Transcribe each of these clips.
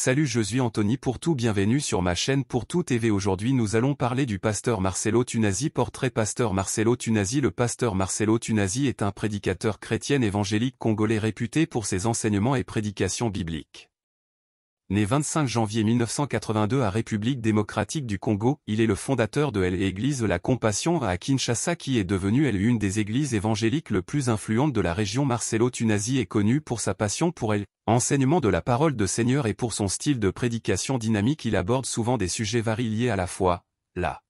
Salut je suis Anthony pour tout bienvenue sur ma chaîne pour tout TV aujourd'hui nous allons parler du pasteur Marcelo Tunasi portrait pasteur Marcelo Tunasi Le pasteur Marcelo Tunasi est un prédicateur chrétien évangélique congolais réputé pour ses enseignements et prédications bibliques. Né 25 janvier 1982 à République démocratique du Congo, il est le fondateur de l'Église La Compassion à Kinshasa qui est devenue elle une des églises évangéliques le plus influentes de la région Marcelo Tunasi est connu pour sa passion pour elle, enseignement de la parole de Seigneur et pour son style de prédication dynamique. Il aborde souvent des sujets variés liés à la foi, la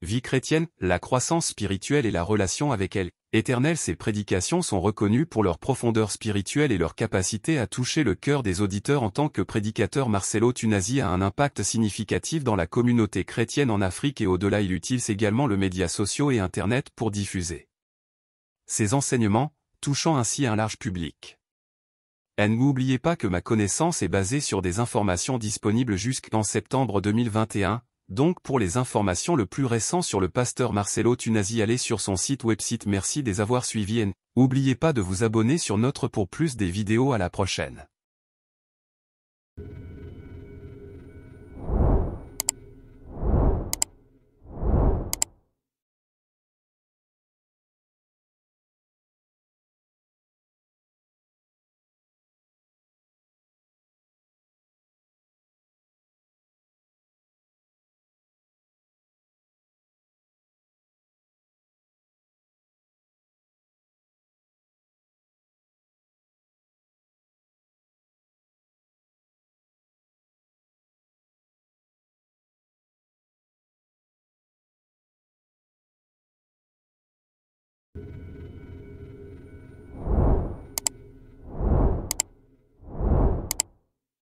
vie chrétienne, la croissance spirituelle et la relation avec elle, Éternel ces prédications sont reconnues pour leur profondeur spirituelle et leur capacité à toucher le cœur des auditeurs en tant que prédicateur Marcelo Tunasi a un impact significatif dans la communauté chrétienne en Afrique et au-delà il utilise également le média sociaux et Internet pour diffuser ses enseignements, touchant ainsi un large public. Et n'oubliez pas que ma connaissance est basée sur des informations disponibles jusqu'en septembre 2021, donc pour les informations le plus récent sur le pasteur Marcelo Tunasi allez sur son site website merci des avoir suivis et n'oubliez pas de vous abonner sur notre pour plus des vidéos à la prochaine.